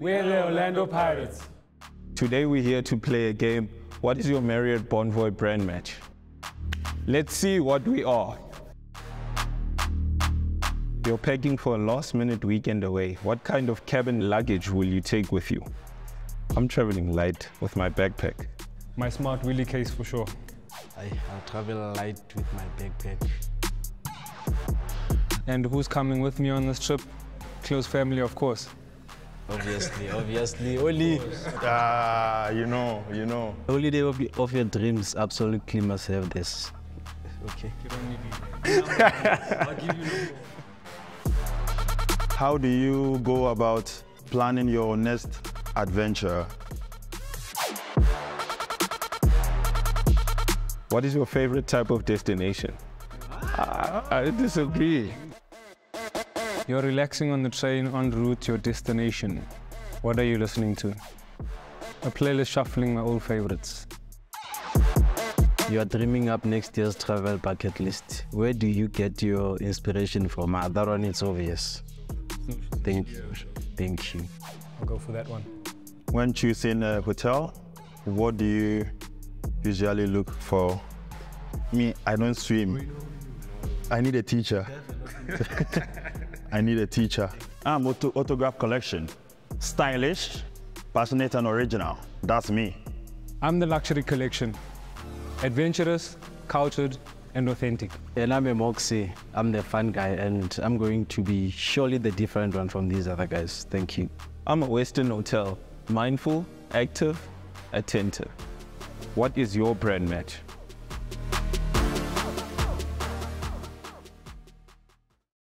We're the Orlando Pirates. Today we're here to play a game. What is your Marriott Bonvoy brand match? Let's see what we are. You're packing for a last minute weekend away. What kind of cabin luggage will you take with you? I'm traveling light with my backpack. My smart wheelie case for sure. I, I'll travel light with my backpack. And who's coming with me on this trip? Close family, of course. Obviously, obviously. Only Ah, you know, you know. holiday of, of your dreams absolutely must have this. Okay. How do you go about planning your next adventure? What is your favorite type of destination? I, I disagree. You're relaxing on the train en route to your destination. What are you listening to? A playlist shuffling my old favorites. You are dreaming up next year's travel bucket list. Where do you get your inspiration from? Ah, that one is obvious. Thank you. Thank you. I'll go for that one. When choosing a hotel, what do you usually look for? Me, I don't swim. I need a teacher. I need a teacher. I'm auto- autograph collection. Stylish, passionate, and original. That's me. I'm the luxury collection. Adventurous, cultured, and authentic. And I'm a Moxy. I'm the fun guy, and I'm going to be surely the different one from these other guys. Thank you. I'm a Westin hotel. Mindful, active, attentive. What is your brand match?